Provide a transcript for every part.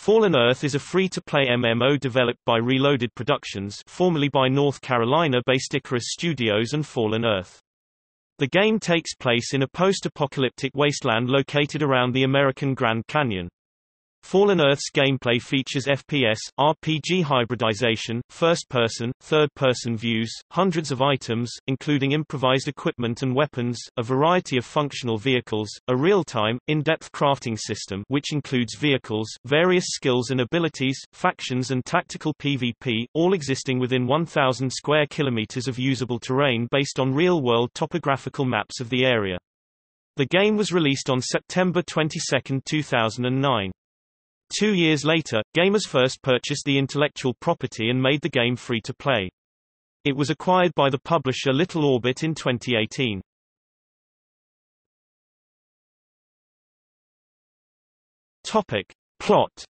Fallen Earth is a free-to-play MMO developed by Reloaded Productions formerly by North Carolina-based Icarus Studios and Fallen Earth. The game takes place in a post-apocalyptic wasteland located around the American Grand Canyon. Fallen Earth's gameplay features FPS, RPG hybridization, first-person, third-person views, hundreds of items, including improvised equipment and weapons, a variety of functional vehicles, a real-time, in-depth crafting system which includes vehicles, various skills and abilities, factions and tactical PvP, all existing within 1,000 square kilometers of usable terrain based on real-world topographical maps of the area. The game was released on September 22, 2009. Two years later, GamersFirst purchased the intellectual property and made the game free to play. It was acquired by the publisher Little Orbit in 2018. Topic. Plot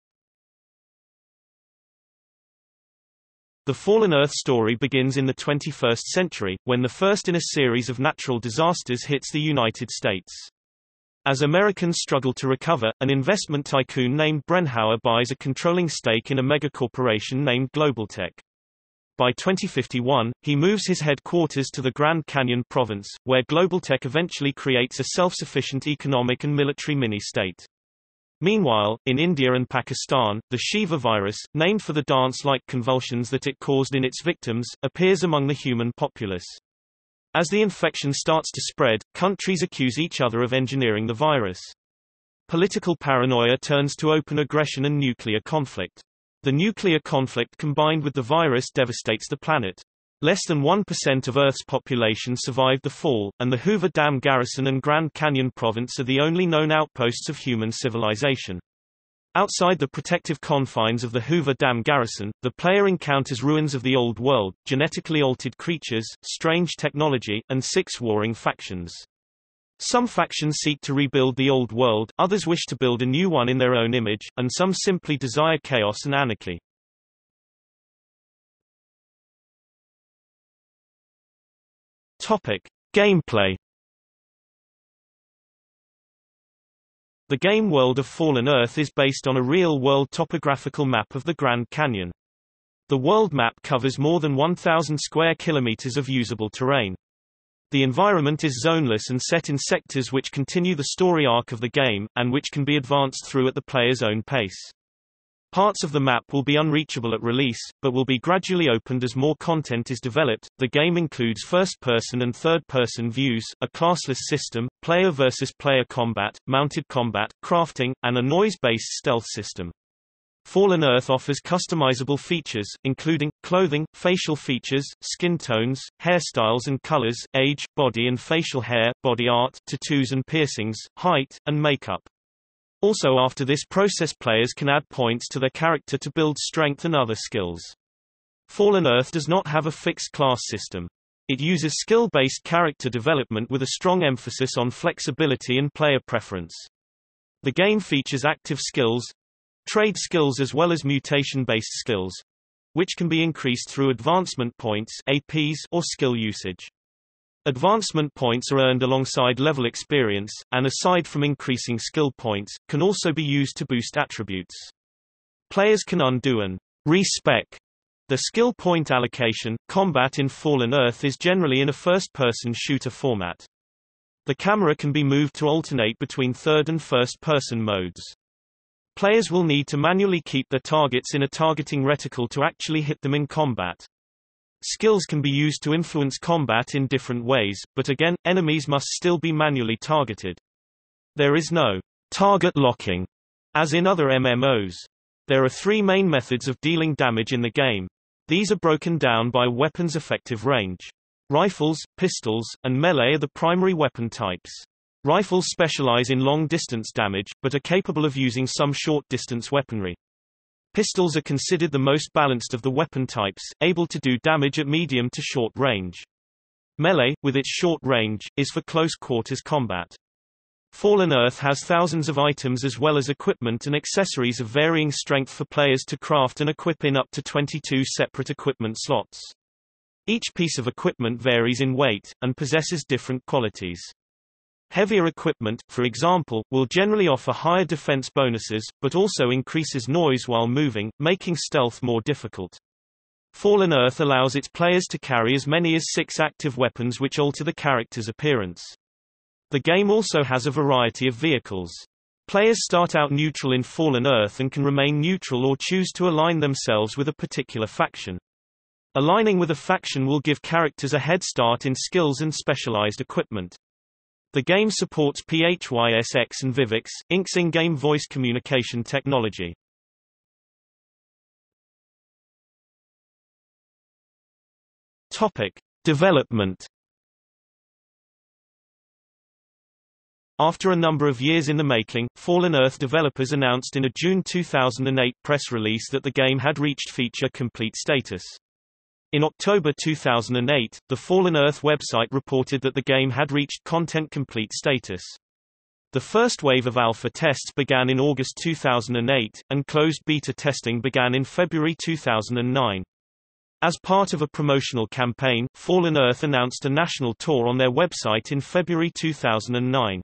The Fallen Earth story begins in the 21st century, when the first in a series of natural disasters hits the United States. As Americans struggle to recover, an investment tycoon named Brenhauer buys a controlling stake in a megacorporation named Globaltech. By 2051, he moves his headquarters to the Grand Canyon province, where Globaltech eventually creates a self-sufficient economic and military mini-state. Meanwhile, in India and Pakistan, the Shiva virus, named for the dance-like convulsions that it caused in its victims, appears among the human populace. As the infection starts to spread, countries accuse each other of engineering the virus. Political paranoia turns to open aggression and nuclear conflict. The nuclear conflict combined with the virus devastates the planet. Less than 1% of Earth's population survived the fall, and the Hoover Dam Garrison and Grand Canyon Province are the only known outposts of human civilization. Outside the protective confines of the Hoover Dam garrison, the player encounters ruins of the Old World, genetically altered creatures, strange technology, and six warring factions. Some factions seek to rebuild the Old World, others wish to build a new one in their own image, and some simply desire chaos and anarchy. Topic. Gameplay The game world of Fallen Earth is based on a real-world topographical map of the Grand Canyon. The world map covers more than 1,000 square kilometers of usable terrain. The environment is zoneless and set in sectors which continue the story arc of the game, and which can be advanced through at the player's own pace. Parts of the map will be unreachable at release, but will be gradually opened as more content is developed. The game includes first-person and third-person views, a classless system, player versus player combat, mounted combat, crafting, and a noise-based stealth system. Fallen Earth offers customizable features, including, clothing, facial features, skin tones, hairstyles and colors, age, body and facial hair, body art, tattoos and piercings, height, and makeup. Also after this process players can add points to their character to build strength and other skills. Fallen Earth does not have a fixed class system. It uses skill-based character development with a strong emphasis on flexibility and player preference. The game features active skills, trade skills as well as mutation-based skills, which can be increased through advancement points APs or skill usage. Advancement points are earned alongside level experience, and aside from increasing skill points, can also be used to boost attributes. Players can undo and respec the skill point allocation. Combat in Fallen Earth is generally in a first-person shooter format. The camera can be moved to alternate between third and first-person modes. Players will need to manually keep their targets in a targeting reticle to actually hit them in combat. Skills can be used to influence combat in different ways, but again, enemies must still be manually targeted. There is no target locking, as in other MMOs. There are three main methods of dealing damage in the game. These are broken down by weapons' effective range. Rifles, pistols, and melee are the primary weapon types. Rifles specialize in long-distance damage, but are capable of using some short-distance weaponry. Pistols are considered the most balanced of the weapon types, able to do damage at medium to short range. Melee, with its short range, is for close quarters combat. Fallen Earth has thousands of items as well as equipment and accessories of varying strength for players to craft and equip in up to 22 separate equipment slots. Each piece of equipment varies in weight, and possesses different qualities. Heavier equipment, for example, will generally offer higher defense bonuses, but also increases noise while moving, making stealth more difficult. Fallen Earth allows its players to carry as many as six active weapons which alter the character's appearance. The game also has a variety of vehicles. Players start out neutral in Fallen Earth and can remain neutral or choose to align themselves with a particular faction. Aligning with a faction will give characters a head start in skills and specialized equipment. The game supports PHYSX and Vivox, Inc.'s in-game voice communication technology. Topic: Development. After a number of years in the making, Fallen Earth developers announced in a June 2008 press release that the game had reached feature complete status. In October 2008, the Fallen Earth website reported that the game had reached content complete status. The first wave of alpha tests began in August 2008, and closed beta testing began in February 2009. As part of a promotional campaign, Fallen Earth announced a national tour on their website in February 2009.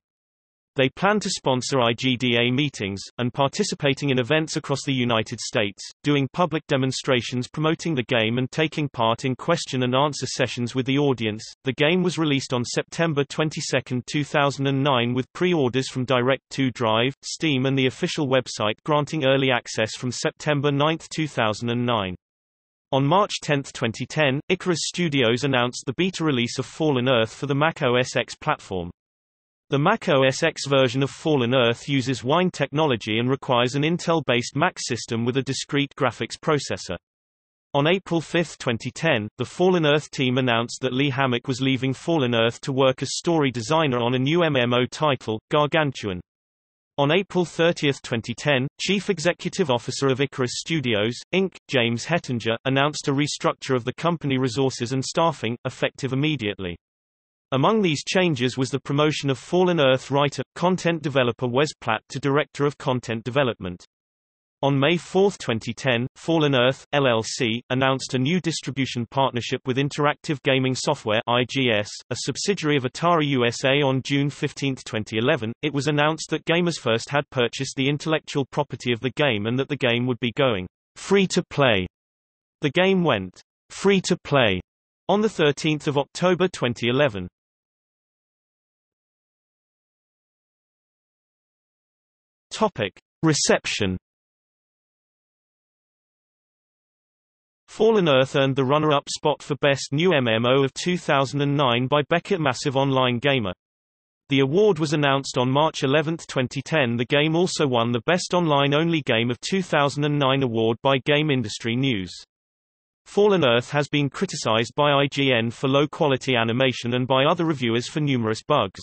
They plan to sponsor IGDA meetings, and participating in events across the United States, doing public demonstrations promoting the game and taking part in question and answer sessions with the audience. The game was released on September 22, 2009 with pre-orders from Direct2Drive, Steam and the official website granting early access from September 9, 2009. On March 10, 2010, Icarus Studios announced the beta release of Fallen Earth for the Mac OS X platform. The Mac OS X version of Fallen Earth uses Wine technology and requires an Intel-based Mac system with a discrete graphics processor. On April 5, 2010, the Fallen Earth team announced that Lee Hammock was leaving Fallen Earth to work as story designer on a new MMO title, Gargantuan. On April 30, 2010, Chief Executive Officer of Icarus Studios, Inc., James Hettinger, announced a restructure of the company resources and staffing, effective immediately. Among these changes was the promotion of Fallen Earth writer, content developer Wes Platt to Director of Content Development. On May 4, 2010, Fallen Earth, LLC, announced a new distribution partnership with Interactive Gaming Software IGS, a subsidiary of Atari USA on June 15, 2011. It was announced that GamersFirst had purchased the intellectual property of the game and that the game would be going free to play. The game went free to play on 13 October 2011. Topic. Reception Fallen Earth earned the runner-up spot for Best New MMO of 2009 by Beckett Massive Online Gamer. The award was announced on March 11, 2010 The game also won the Best Online-Only Game of 2009 award by Game Industry News. Fallen Earth has been criticized by IGN for low-quality animation and by other reviewers for numerous bugs.